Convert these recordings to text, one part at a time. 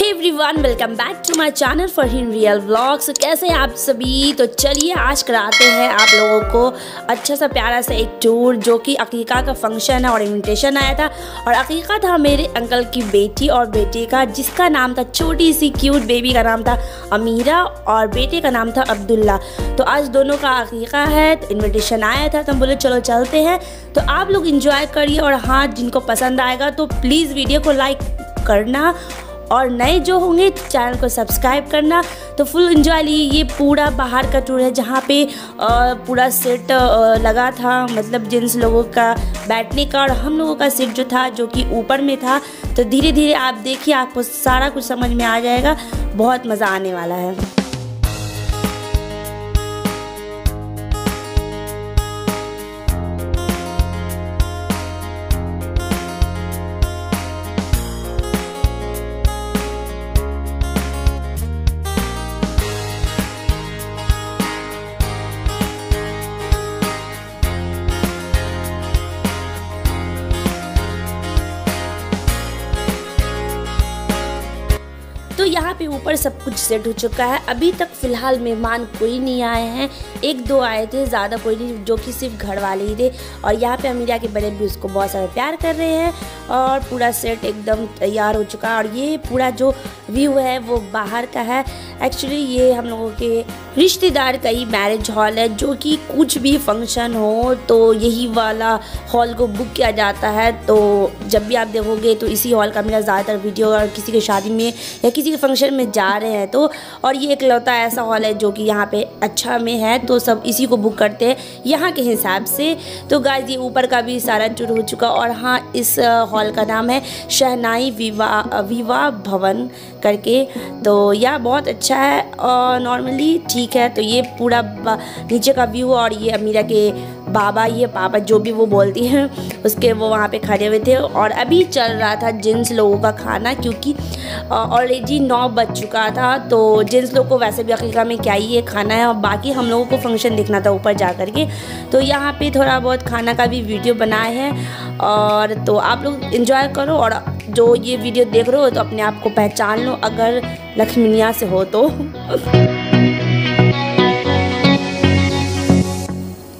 Everyone welcome back to my channel for हिन real vlogs कैसे हैं आप सभी? तो चलिए आज कराते हैं आप लोगों को अच्छा सा प्यारा सा एक टूर जो कि अकीका का फ़ंक्शन है और इनविटेशन आया था। और अकीका था मेरे अंकल की बेटी और बेटे का, जिसका नाम था छोटी सी क्यूट बेबी का नाम था अमीरा और बेटे का नाम था अब्दुल्ला। तो आज दोनों का अकीका है तो इन्विटेशन आया था तो हम बोले चलो चलते हैं। तो आप लोग इन्जॉय करिए और हाँ जिनको पसंद आएगा तो प्लीज़ वीडियो को लाइक करना और नए जो होंगे, चैनल को सब्सक्राइब करना। तो फुल इन्जॉय लिए ये पूरा बाहर का टूर है, जहाँ पे पूरा सेट लगा था। मतलब जेंट्स लोगों का, बैठने का और हम लोगों का सीट जो था, जो कि ऊपर में था। तो धीरे धीरे आप देखिए, आपको सारा कुछ समझ में आ जाएगा। बहुत मज़ा आने वाला है। तो यहाँ पे ऊपर सब कुछ सेट हो चुका है। अभी तक फ़िलहाल मेहमान कोई नहीं आए हैं। एक दो आए थे, ज़्यादा कोई नहीं, जो कि सिर्फ़ घर वाले ही थे। और यहाँ पे अमीरा के बड़े भी उसको बहुत सारे प्यार कर रहे हैं। और पूरा सेट एकदम तैयार हो चुका है। और ये पूरा जो व्यू है, वो बाहर का है। एक्चुअली ये हम लोगों के रिश्तेदार का ही मैरिज हॉल है, जो कि कुछ भी फ़ंक्शन हो तो यही वाला हॉल को बुक किया जाता है। तो जब भी आप देखोगे तो इसी हॉल का मेरा ज़्यादातर वीडियो और किसी के शादी में या किसी के फ़ंक्शन में जा रहे हैं तो और ये एक लौता ऐसा हॉल है, जो कि यहाँ पे अच्छा में है तो सब इसी को बुक करते हैं, यहाँ के हिसाब से। तो गाइज़ ये ऊपर का भी सारा टूर हो चुका, और हाँ इस हॉल का नाम है शहनाई विवाह विवाह भवन। करके। तो यह बहुत अच्छा है और नॉर्मली ठीक है। तो ये पूरा नीचे का व्यू और ये अमीरा के बाबा, ये पापा जो भी वो बोलती हैं, उसके वो वहाँ पे खड़े हुए थे और अभी चल रहा था जेंट्स लोगों का खाना क्योंकि ऑलरेडी नौ बज चुका था। तो जेंट्स लोग को वैसे भी अकीका में क्या ही ये खाना है और बाकी हम लोगों को फ़ंक्शन देखना था ऊपर जा कर के तो यहाँ पे थोड़ा बहुत खाना का भी वीडियो बनाए हैं और तो आप लोग इन्जॉय करो और जो ये वीडियो देख रहे हो तो अपने आप को पहचान लो, अगर लक्ष्मीनिया से हो तो।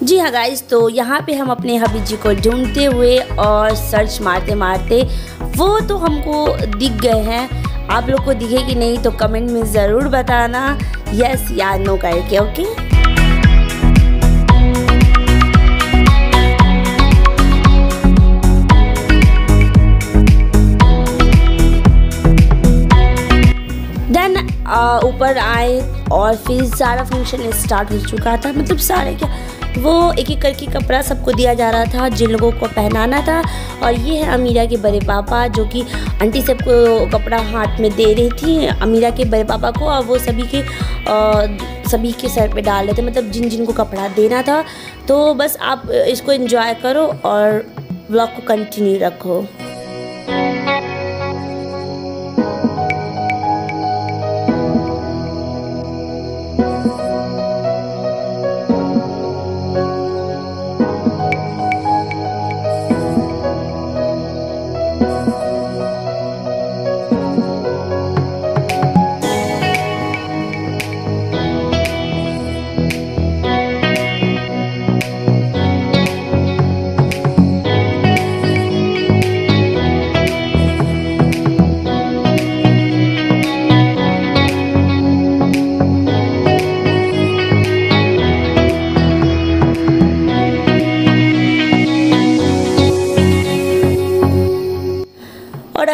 जी हाँ गाइज़ तो यहाँ पे हम अपने हबी जी को ढूंढते हुए और सर्च मारते मारते वो तो हमको दिख गए हैं। आप लोग को दिखे कि नहीं तो कमेंट में ज़रूर बताना। यस या नो करके ओके ऊपर आए और फिर सारा फ़ंक्शन स्टार्ट हो चुका था। मतलब सारे क्या वो एक एक करके कपड़ा सबको दिया जा रहा था जिन लोगों को पहनाना था। और ये है अमीरा के बड़े पापा जो कि आंटी सबको कपड़ा हाथ में दे रही थी अमीरा के बड़े पापा को और वो सभी के आ, सभी के सर पे डाल रहे थे। मतलब जिन जिन को कपड़ा देना था तो बस आप इसको एंजॉय करो और ब्लॉग को कंटिन्यू रखो।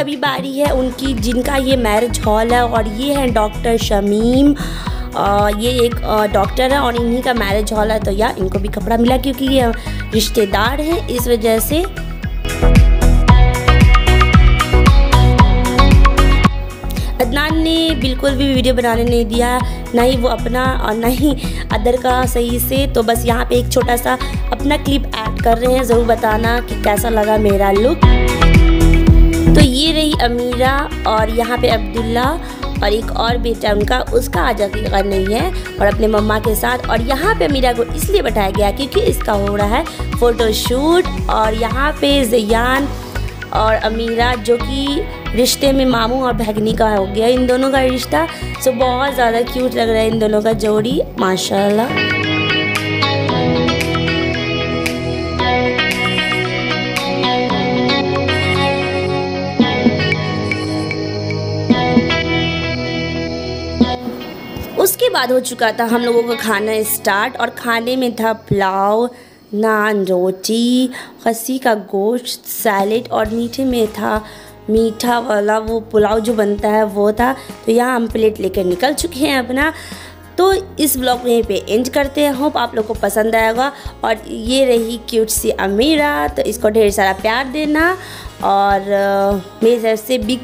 अभी बारी है उनकी जिनका ये मैरिज हॉल है और ये है डॉक्टर शमीम आ, ये एक डॉक्टर है और इन्हीं का मैरिज हॉल है। तो यार इनको भी कपड़ा मिला क्योंकि ये रिश्तेदार हैं इस वजह से। अदनान ने बिल्कुल भी वीडियो बनाने नहीं दिया ना ही वो अपना और ना ही अदर का सही से। तो बस यहाँ पे एक छोटा सा अपना क्लिप ऐड कर रहे हैं ज़रूर बताना कि कैसा लगा मेरा लुक तो ये रही अमीरा और यहाँ पे अब्दुल्ला और एक और बेटा उनका, उसका आज हकीकत नहीं है और अपने मम्मा के साथ और यहाँ पे अमीरा को इसलिए बैठाया गया क्योंकि इसका हो रहा है फ़ोटोशूट और यहाँ पे जयान और अमीरा जो कि रिश्ते में मामू और भगनी का हो गया, इन दोनों का रिश्ता। सो बहुत ज़्यादा क्यूट लग रहा है इन दोनों का जोड़ी, माशाल्लाह। बाद हो चुका था, हम लोगों का खाना स्टार्ट और खाने में था पुलाव, नान, रोटी खसी का गोश्त सैलेड और मीठे में था मीठा वाला वो पुलाव जो बनता है वो था। तो यहाँ हम प्लेट लेकर निकल चुके हैं अपना। तो इस ब्लॉग में यहीं पे एंड करते हैं। होप आप लोग को पसंद आएगा। और ये रही क्यूट सी अमीरा। तो इसको ढेर सारा प्यार देना। और मेरी तरफ़ से बिग